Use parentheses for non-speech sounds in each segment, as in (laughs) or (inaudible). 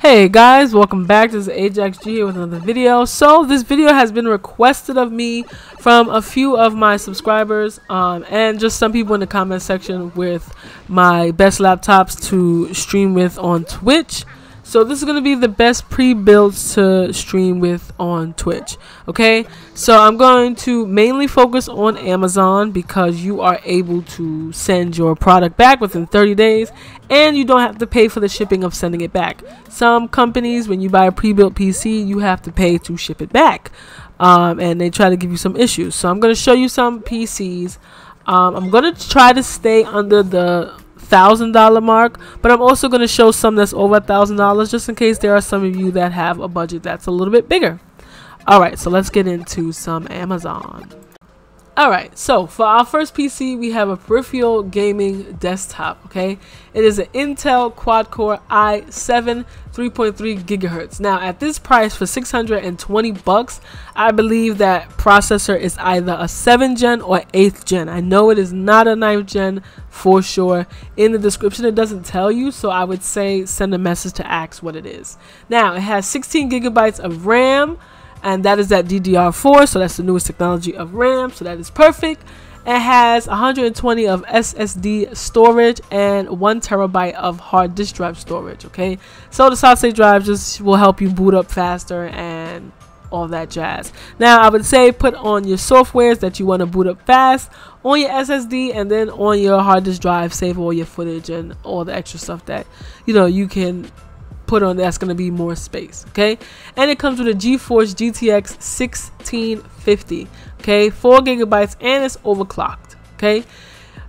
Hey guys, welcome back. This is Ajaxx G here with another video. So this video has been requested of me from a few of my subscribers um, and just some people in the comment section with my best laptops to stream with on Twitch. So this is going to be the best pre-builds to stream with on Twitch. Okay, so I'm going to mainly focus on Amazon because you are able to send your product back within 30 days and you don't have to pay for the shipping of sending it back. Some companies, when you buy a pre-built PC, you have to pay to ship it back. Um, and they try to give you some issues. So I'm going to show you some PCs. Um, I'm going to try to stay under the thousand dollar mark but i'm also going to show some that's over a thousand dollars just in case there are some of you that have a budget that's a little bit bigger. All right so let's get into some amazon Alright, so for our first PC, we have a Periphio gaming desktop, okay? It is an Intel quad-core i7 3.3 gigahertz. Now, at this price for 620 bucks, I believe that processor is either a 7th gen or 8th gen. I know it is not a 9th gen for sure. In the description, it doesn't tell you, so I would say send a message to ask what it is. Now, it has 16 gigabytes of RAM, and that is that DDR4 so that's the newest technology of RAM so that is perfect. It has 120 of SSD storage and one terabyte of hard disk drive storage okay? So the solid state drive just will help you boot up faster and all that jazz. Now I would say put on your softwares that you want to boot up fast on your SSD and then on your hard disk drive save all your footage and all the extra stuff that you know you can put on that's going to be more space okay? And it comes with a GeForce GTX 1650 okay? 4 gigabytes and it's overclocked okay?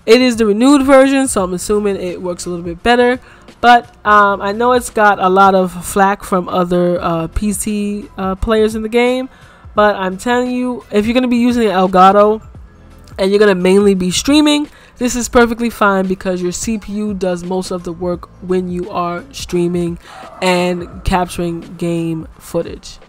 It is the renewed version so I'm assuming it works a little bit better. But um, I know it's got a lot of flack from other uh, PC uh, players in the game but I'm telling you if you're going to be using Elgato and you're going to mainly be streaming this is perfectly fine because your CPU does most of the work when you are streaming and capturing game footage.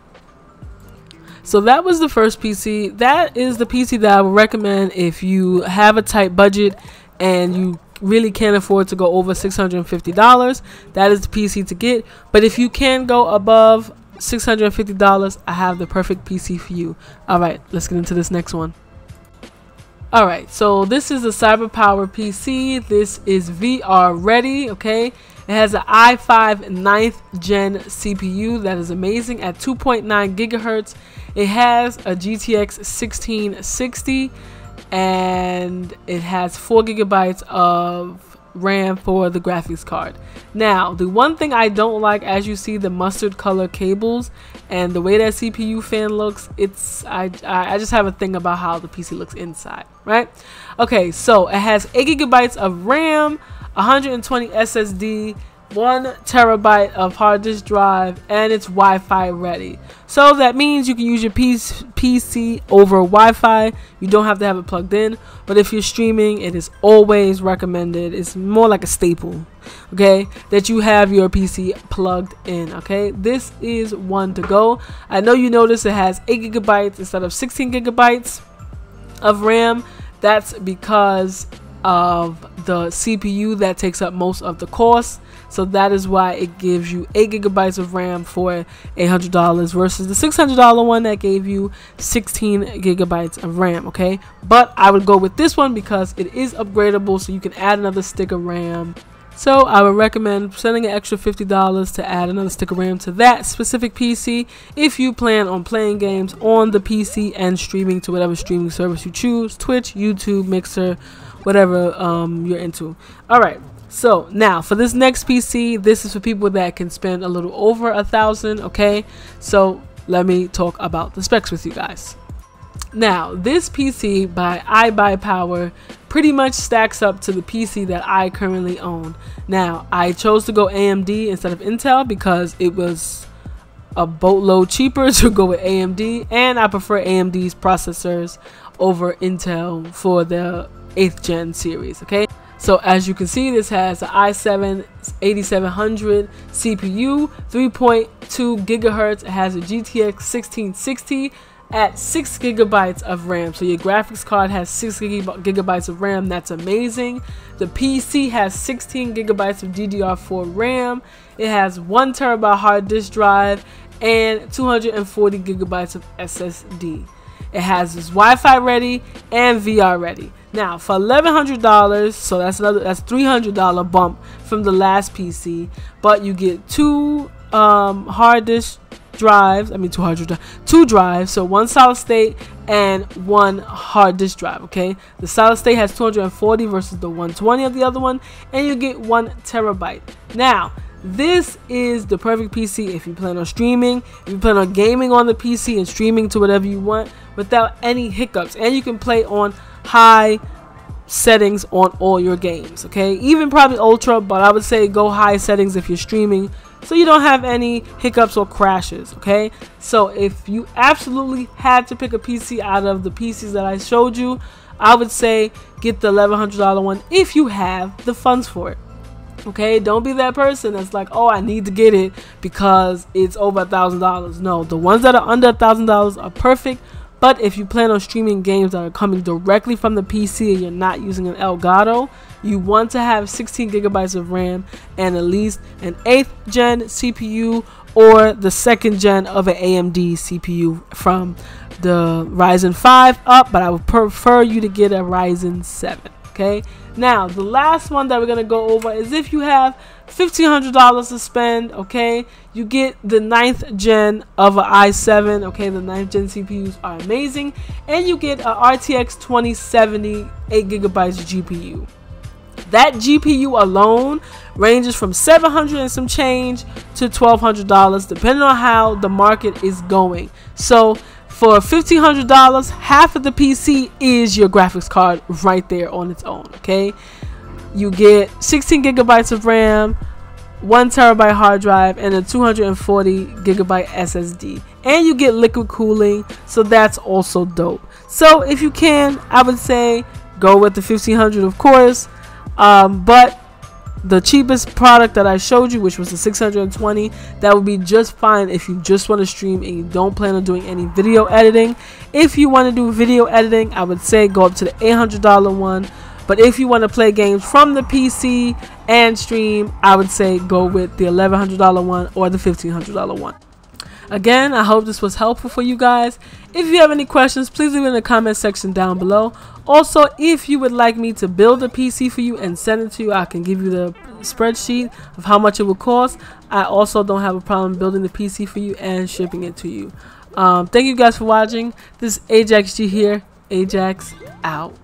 So that was the first PC. That is the PC that I would recommend if you have a tight budget and you really can't afford to go over $650. That is the PC to get. But if you can go above $650, I have the perfect PC for you. All right, let's get into this next one. Alright, so this is a CyberPower PC. This is VR ready, okay? It has an i5 9th gen CPU that is amazing at 2.9 gigahertz. It has a GTX 1660 and it has 4 gigabytes of RAM for the graphics card. Now, the one thing I don't like, as you see the mustard color cables and the way that CPU fan looks, it's I, I just have a thing about how the PC looks inside, right? Okay, so it has 8 gigabytes of RAM, 120 SSD, one terabyte of hard disk drive and it's Wi-Fi ready. So that means you can use your PC over Wi-Fi. You don't have to have it plugged in. But if you're streaming, it is always recommended. It's more like a staple, okay, that you have your PC plugged in, okay. This is one to go. I know you notice it has 8 gigabytes instead of 16 gigabytes of RAM. That's because of the CPU that takes up most of the cost. So that is why it gives you 8 gigabytes of RAM for $800 versus the $600 one that gave you 16 gigabytes of RAM, okay? But I would go with this one because it is upgradable so you can add another stick of RAM. So I would recommend sending an extra $50 to add another stick of RAM to that specific PC if you plan on playing games on the PC and streaming to whatever streaming service you choose, Twitch, YouTube, Mixer, whatever um, you're into. All right. So now for this next PC, this is for people that can spend a little over a thousand. Okay. So let me talk about the specs with you guys. Now, this PC by iBuyPower pretty much stacks up to the PC that I currently own. Now, I chose to go AMD instead of Intel because it was a boatload cheaper (laughs) to go with AMD, and I prefer AMD's processors over Intel for the 8th gen series, okay? So as you can see, this has an i7 8700 CPU, 3.2 gigahertz. It has a GTX 1660 at 6 gigabytes of RAM. So your graphics card has 6 gigabytes of RAM. That's amazing. The PC has 16 gigabytes of DDR4 RAM. It has 1 terabyte hard disk drive and 240 gigabytes of SSD. It has Wi-Fi ready and VR ready. Now for eleven hundred dollars, so that's another that's three hundred dollar bump from the last PC. But you get two um, hard disk drives. I mean two hard drives, two drives. So one solid state and one hard disk drive. Okay, the solid state has 240 versus the 120 of the other one, and you get one terabyte. Now this is the perfect PC if you plan on streaming, if you plan on gaming on the PC and streaming to whatever you want without any hiccups. And you can play on high settings on all your games, okay? Even probably ultra, but I would say go high settings if you're streaming so you don't have any hiccups or crashes, okay? So if you absolutely had to pick a PC out of the PCs that I showed you, I would say get the $1100 one if you have the funds for it. Okay, don't be that person that's like, oh, I need to get it because it's over a thousand dollars. No, the ones that are under a thousand dollars are perfect. But if you plan on streaming games that are coming directly from the PC and you're not using an Elgato, you want to have 16 gigabytes of RAM and at least an 8th gen CPU or the second gen of an AMD CPU from the Ryzen 5 up, but I would prefer you to get a Ryzen 7 okay? Now the last one that we're gonna go over is if you have $1500 to spend okay? You get the ninth gen of an i7 okay? The ninth gen CPUs are amazing. And you get a RTX 2070 8 gigabytes GPU that GPU alone ranges from 700 and some change to $1200 depending on how the market is going. So for $1,500, half of the PC is your graphics card right there on its own, okay? You get 16 gigabytes of RAM, 1 terabyte hard drive, and a 240 gigabyte SSD. And you get liquid cooling, so that's also dope. So if you can, I would say go with the 1500 of course. Um, but the cheapest product that I showed you, which was the 620, that would be just fine if you just want to stream and you don't plan on doing any video editing. If you want to do video editing, I would say go up to the $800 one. But if you want to play games from the PC and stream, I would say go with the $1,100 one or the $1,500 one. Again, I hope this was helpful for you guys. If you have any questions, please leave it in the comment section down below. Also, if you would like me to build a PC for you and send it to you, I can give you the spreadsheet of how much it would cost. I also don't have a problem building the PC for you and shipping it to you. Um, thank you guys for watching. This is Ajaxx G here. Ajaxx out.